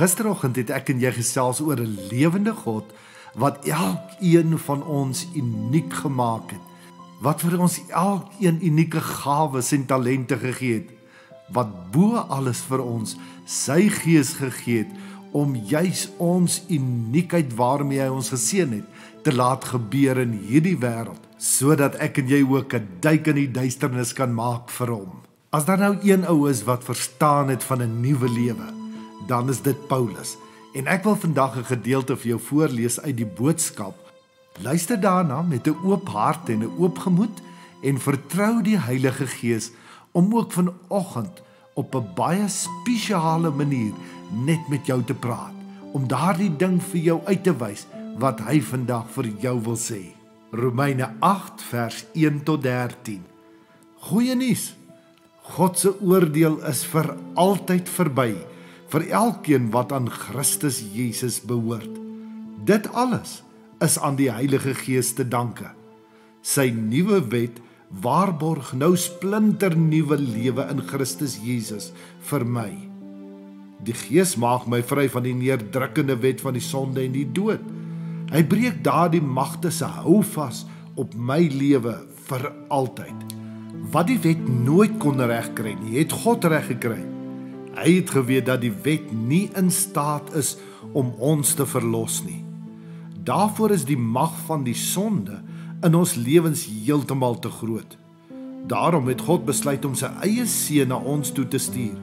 Gisteroggend het ek en jy gesels oor 'n lewende God wat elkeen van ons uniek gemaak het. Wat vir ons elkeen unieke gawes en talente gegee het. Wat bo alles vir ons sy gees gegee het om juis ons uniekheid waarmee hy ons geseën het te laat gebeur in hierdie wêreld sodat ek en jy ook 'n duik in die duisternis kan maak vir hom. As daar nou een ou is wat verstaan het van 'n nuwe lewe, dan is dit Paulus. En ek wil vandag 'n gedeelte vir jou voorlees uit die boodskap. Luister daarna met 'n oop hart en 'n oop gemoed en vertrou die Heilige Gees om ook vanoggend op 'n baie spesiale manier net met jou te praat, om daardie ding vir jou uit te wys wat hy vandag vir jou wil sê. Romeine 8 vers 1 tot 13. Goeie nuus. God se oordeel is vir altyd verby vir elkeen wat aan Christus Jesus behoort. Dit alles is aan die Heilige Gees te danke. Sy nuwe wet waarborg nou splinter nuwe lewe in Christus Jesus vir my. Die Gees maak my vry van die neerdrukkende wet van die sonde en die dood. Hy breek daardie magte se houvas op my lewe vir altyd. Wat die wet nooit kon regkry nie, het God reggekry. Hy het geweet dat die wet nie in staat is om ons te verlos nie. Daarvoor is die mag van die sonde in ons lewens heeltemal te groot. Daarom het God besluit om sy eie seun na ons toe te stuur.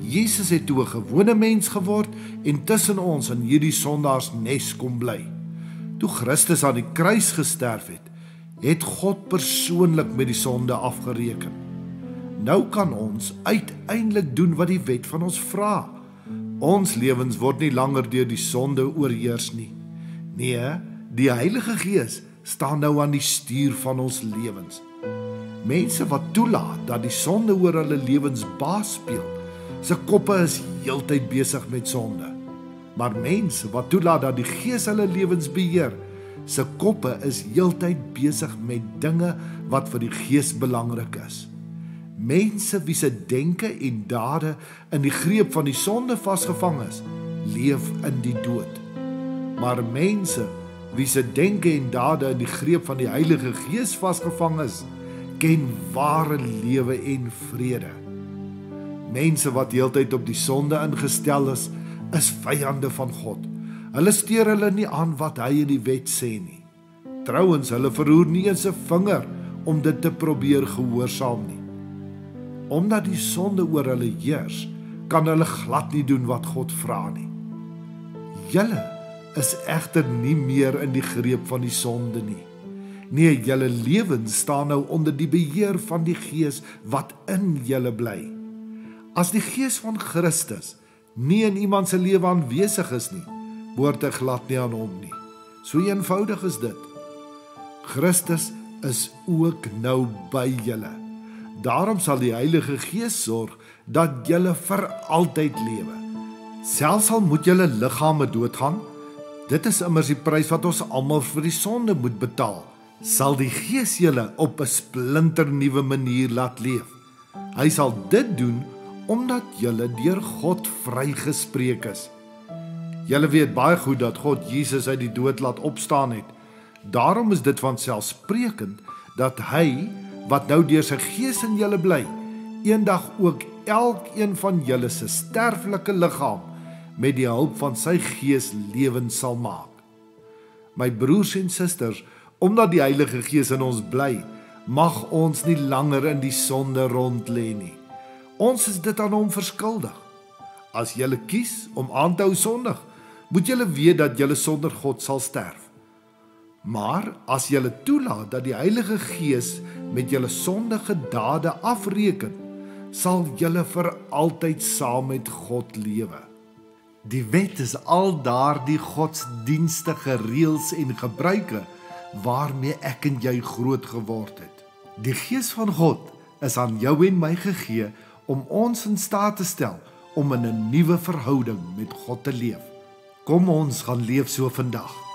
Jesus het toe 'n gewone mens geword en tussen ons in hierdie sondaars nes kom bly. Toe Christus aan die kruis gesterf het, het God persoonlik met die sonde afgereken. Nou kan ons uiteindelik doen wat die wet van ons vra. Ons lewens word nie langer deur die sonde oorheers nie. Nee, die Heilige Gees staan nou aan die stuur van ons lewens. Mense wat toelaat dat die sonde oor hulle lewens baas speel, se koppe is heeltyd besig met sonde. Maar mense wat toelaat dat die Gees hulle lewens beheer, se koppe is heeltyd besig met dinge wat vir die gees belangrik is. Mense wie se denke en dade in die greep van die sonde vasgevang is, leef in die dood. Maar mense wie se denke en dade in die greep van die Heilige Gees vasgevang is, ken ware lewe en vrede. Mense wat heeltyd op die sonde ingestel is, is vyande van God. Hulle steur hulle nie aan wat hy in die wet sê nie. Trouwens, hulle verroer nie eens 'n vinger om dit te probeer gehoorsaam nie. Omdat die sonde oor hulle heers, kan hulle glad nie doen wat God vra nie. Julle is egter nie meer in die greep van die sonde nie. Nee, julle lewens staan nou onder die beheer van die Gees wat in julle bly. As die Gees van Christus nie in iemand se lewe aanwesig is nie, behoort hy glad nie aan hom nie. So eenvoudig is dit. Christus is ook nou by julle. Daarom sal die Heilige Gees sorg dat julle vir altyd lewe. Selfs al moet julle liggame doodgaan, dit is immers die prys wat ons almal vir die sonde moet betaal. Sal die Gees julle op 'n splinter nuwe manier laat leef. Hy sal dit doen omdat julle deur God vrygespreek is. Julle weet baie goed dat God Jesus uit die dood laat opstaan het. Daarom is dit van selfsprekend dat hy wat nou deur sy gees in julle bly, eendag ook elkeen van julle se sterflike liggaam met die hulp van sy gees lewend sal maak. My broers en susters, omdat die Heilige Gees in ons bly, mag ons nie langer in die sonde rond lê nie. Ons is dit aan hom verskuldig. As jy kies om aan te hou sondig, moet julle weet dat julle sonder God sal sterf. Maar as julle toelaat dat die Heilige Gees met julle sondige dade afreken, sal julle vir altyd saam met God lewe. Die wet is al daardie godsdienstige reëls en gebruike waarmee ek en jy groot geword het. Die Gees van God is aan jou en my gegee om ons in staat te stel om in 'n nuwe verhouding met God te leef. Kom ons gaan leef so vandag.